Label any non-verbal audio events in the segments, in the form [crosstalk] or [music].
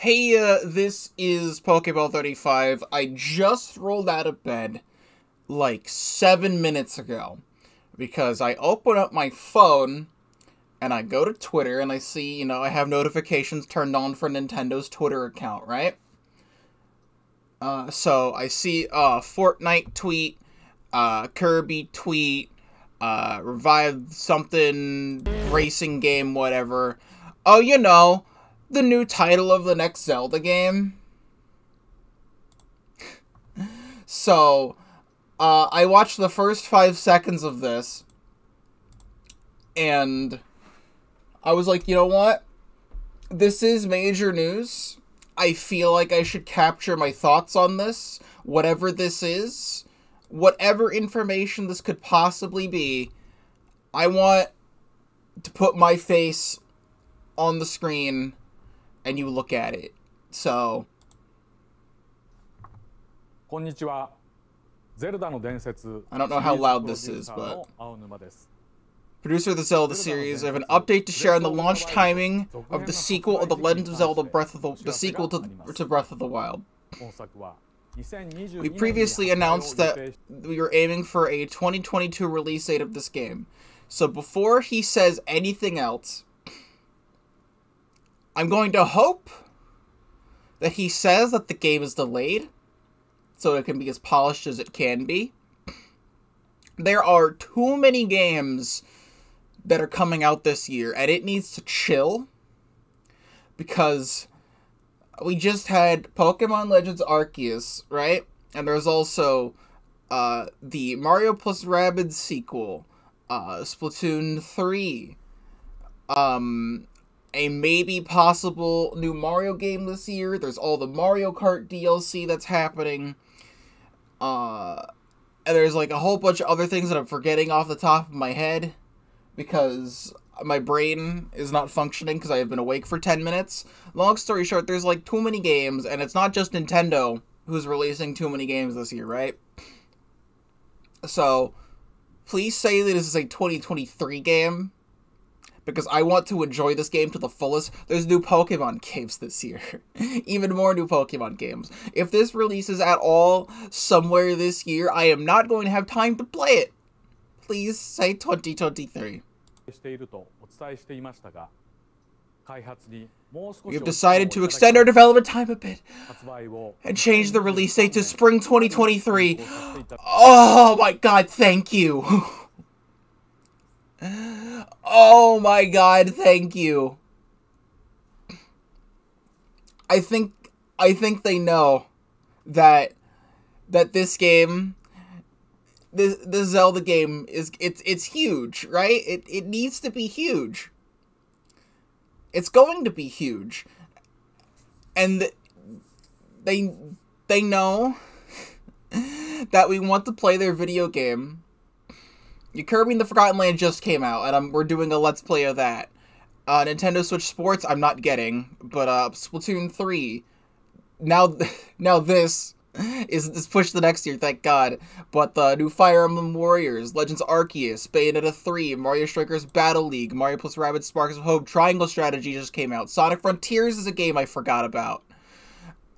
Hey, uh, this is Pokeball 35. I just rolled out of bed like seven minutes ago because I open up my phone and I go to Twitter and I see, you know, I have notifications turned on for Nintendo's Twitter account, right? Uh, so I see a uh, Fortnite tweet, uh, Kirby tweet, uh, revived something, racing game, whatever. Oh, you know, the new title of the next Zelda game. so, uh, I watched the first five seconds of this, and I was like, you know what? This is major news. I feel like I should capture my thoughts on this, whatever this is, whatever information this could possibly be. I want to put my face on the screen and you look at it. So. こんにちは。ゼルダの伝説。I don't know how loud this is, but. Producer of the Zelda series, I have an update to share on the launch timing of the sequel of The Legend of Zelda Breath of the, the sequel to, to Breath of the Wild. We previously announced that we were aiming for a 2022 release date of this game. So before he says anything else, I'm going to hope that he says that the game is delayed so it can be as polished as it can be. There are too many games that are coming out this year, and it needs to chill because we just had Pokemon Legends Arceus, right? And there's also uh, the Mario plus Rabbids sequel, uh, Splatoon 3, um, a maybe possible new Mario game this year. There's all the Mario Kart DLC that's happening. Uh, and there's like a whole bunch of other things that I'm forgetting off the top of my head because my brain is not functioning because I have been awake for 10 minutes. Long story short, there's like too many games, and it's not just Nintendo who's releasing too many games this year, right? So, please say that this is a 2023 game because I want to enjoy this game to the fullest. There's new Pokemon games this year. [laughs] Even more new Pokemon games. If this releases at all somewhere this year, I am not going to have time to play it. Please say 2023. We have decided to extend our development time a bit and change the release date to spring 2023. [laughs] Oh my god, thank you. [laughs] Oh my god, thank you. I think I think they know that that this game this the Zelda game is it's it's huge, right? It it needs to be huge. It's going to be huge. And they they know [laughs] that we want to play their video game Kirby in the Forgotten Land just came out, and I'm, we're doing a Let's Play of that. Uh, Nintendo Switch Sports, I'm not getting, but uh, Splatoon 3. Now, [laughs] now this is, is pushed the next year, thank God. But the new Fire Emblem Warriors, Legends Arceus, Bayonetta 3, Mario Strikers Battle League, Mario plus Rabbids Sparks of Hope, Triangle Strategy just came out. Sonic Frontiers is a game I forgot about.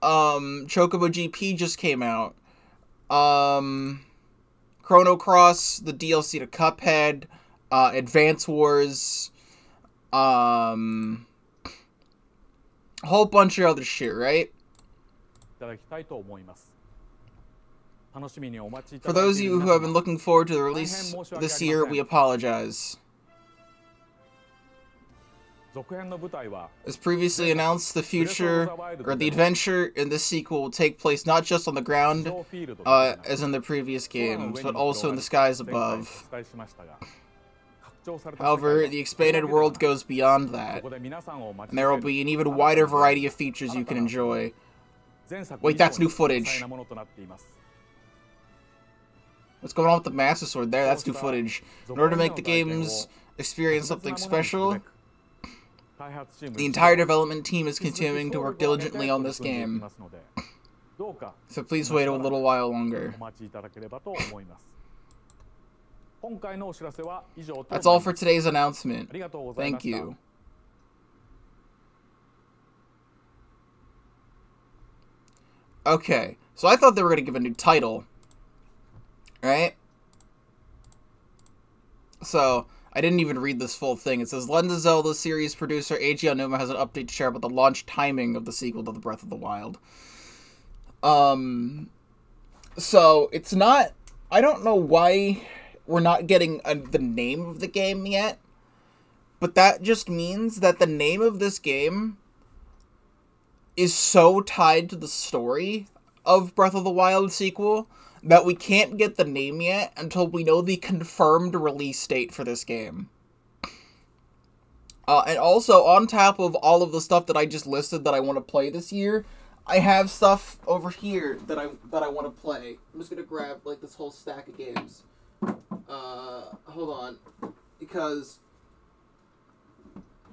Um, Chocobo GP just came out. Um, Chrono Cross, the DLC to Cuphead, uh, Advance Wars, um, a whole bunch of other shit, right? For those of you who have been looking forward to the release this year, we apologize. As previously announced, the future, or the adventure in this sequel will take place not just on the ground, uh, as in the previous games, but also in the skies above. However, the expanded world goes beyond that, and there will be an even wider variety of features you can enjoy. Wait, that's new footage. What's going on with the Master Sword there? That's new footage. In order to make the games experience something special, the entire development team is continuing to work diligently on this game. [laughs] So please wait a little while longer. That's all for today's announcement. Thank you. Okay, so I thought they were gonna give a new title, right? So I didn't even read this full thing. It says Legend of Zelda series producer Eiji Aonuma has an update to share about the launch timing of the sequel to The Breath of the Wild. Um, so it's not. I don't know why we're not getting a, the name of the game yet, but that just means that the name of this game is so tied to the story of Breath of the Wild sequel that we can't get the name yet until we know the confirmed release date for this game. Uh, and also, on top of all of the stuff that I just listed that I want to play this year, I have stuff over here that I that I want to play. I'm just gonna grab like this whole stack of games. Uh, hold on, because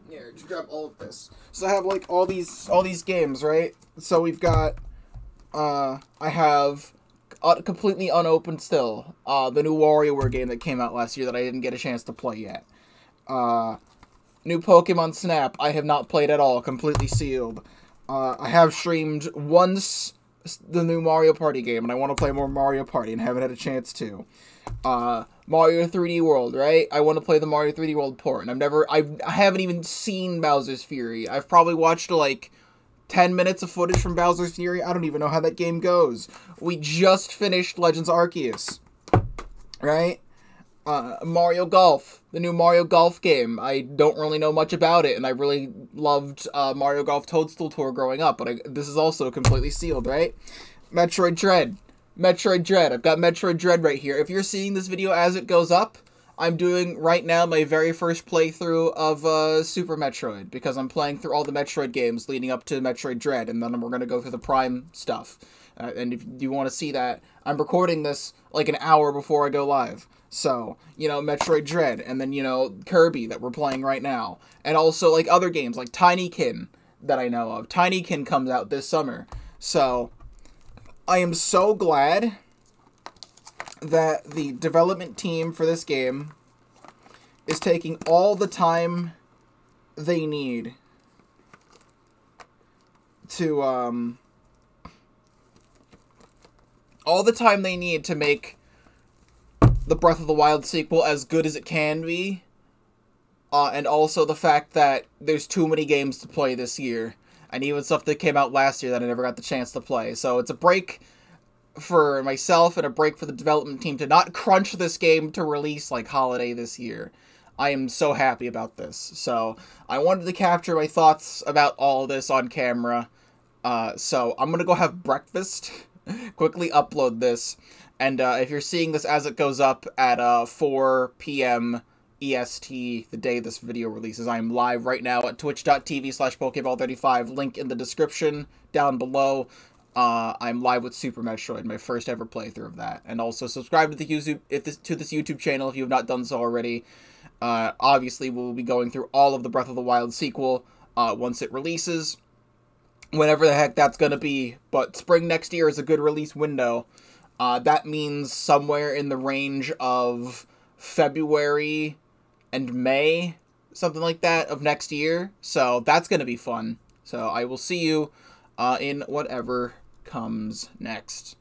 here, just grab all of this. So I have like all these all these games, right? So we've got, uh, I have uh, completely unopened still. Uh, the new WarioWare game that came out last year that I didn't get a chance to play yet. Uh, new Pokemon Snap I have not played at all, completely sealed. Uh, I have streamed once the new Mario Party game, and I want to play more Mario Party, and haven't had a chance to. Uh, Mario 3D World, right? I want to play the Mario 3D World port, and I've never, I've, I haven't even seen Bowser's Fury. I've probably watched like 10 minutes of footage from Bowser's Fury. I don't even know how that game goes. We just finished Legends Arceus, right? Uh, Mario Golf, the new Mario Golf game. I don't really know much about it, and I really loved uh, Mario Golf Toadstool Tour growing up, but I, this is also completely sealed, right? Metroid Dread. Metroid Dread. I've got Metroid Dread right here. If you're seeing this video as it goes up, I'm doing right now my very first playthrough of uh, Super Metroid because I'm playing through all the Metroid games leading up to Metroid Dread, and then we're going to go through the Prime stuff. Uh, and if you want to see that, I'm recording this like an hour before I go live. So, you know, Metroid Dread, and then, you know, Kirby that we're playing right now. And also, like, other games, like Tinykin that I know of. Tinykin comes out this summer. So, I am so glad that the development team for this game is taking all the time they need to, um, all the time they need to make the Breath of the Wild sequel as good as it can be. Uh, and also the fact that there's too many games to play this year. And even stuff that came out last year that I never got the chance to play. So it's a break for myself and a break for the development team to not crunch this game to release like holiday this year. I am so happy about this. So I wanted to capture my thoughts about all this on camera. Uh, so I'm gonna go have breakfast, [laughs] quickly upload this, and uh, if you're seeing this as it goes up at uh, 4 p.m. EST, the day this video releases, I am live right now at twitch.tv slash Pokeball35, link in the description down below. Uh, I'm live with Super Metroid, my first ever playthrough of that. And also subscribe to the YouTube if this, to this YouTube channel if you have not done so already. Uh, obviously, we'll be going through all of the Breath of the Wild sequel uh, once it releases. Whenever the heck that's going to be. But spring next year is a good release window. Uh, that means somewhere in the range of February and May, something like that, of next year. So that's going to be fun. So I will see you uh, in whatever comes next.